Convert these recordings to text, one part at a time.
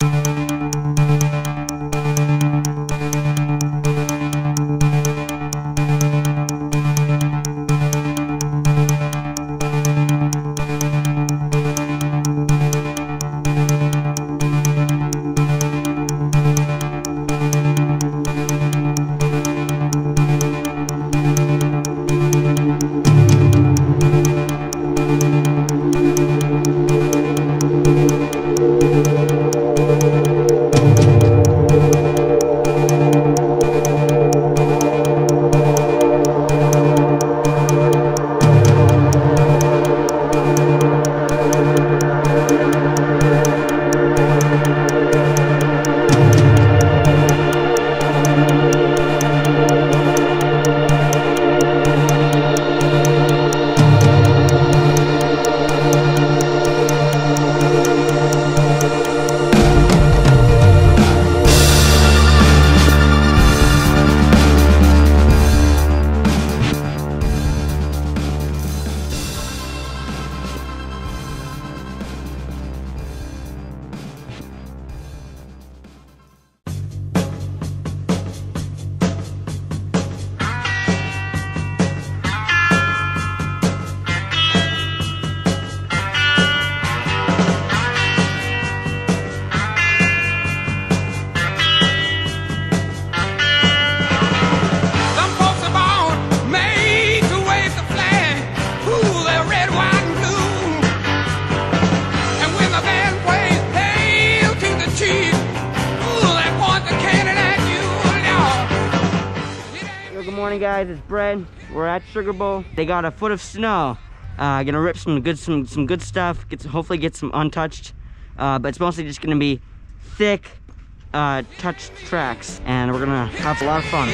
Some morning, guys. It's Brett. We're at Sugar Bowl. They got a foot of snow. Uh, gonna rip some good, some, some good stuff. Get, hopefully, get some untouched. Uh, but it's mostly just gonna be thick, uh, touched tracks, and we're gonna have a lot of fun.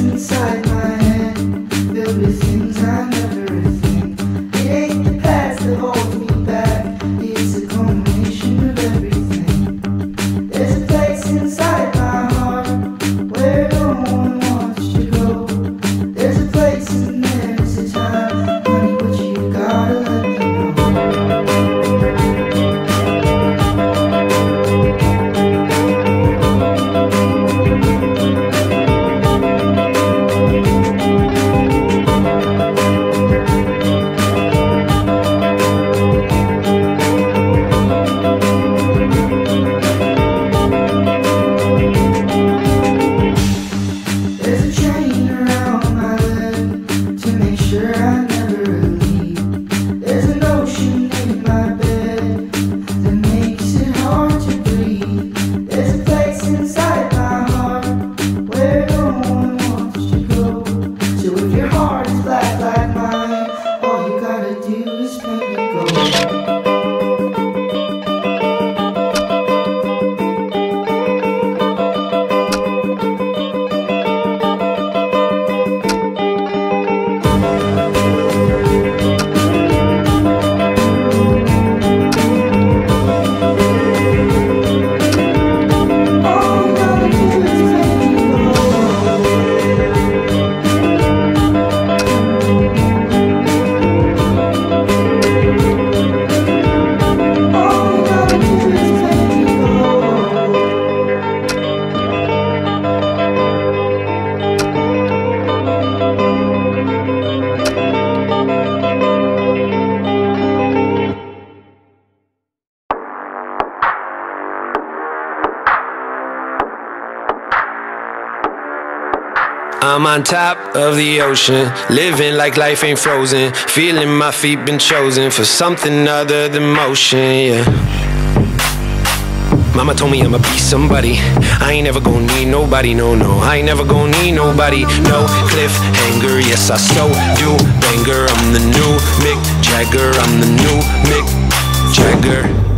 inside. I'm on top of the ocean, living like life ain't frozen. Feeling my feet been chosen for something other than motion, yeah. Mama told me I'ma be somebody. I ain't never gonna need nobody, no, no. I ain't never gonna need nobody, no cliffhanger. Yes, I so do banger. I'm the new Mick Jagger. I'm the new Mick Jagger.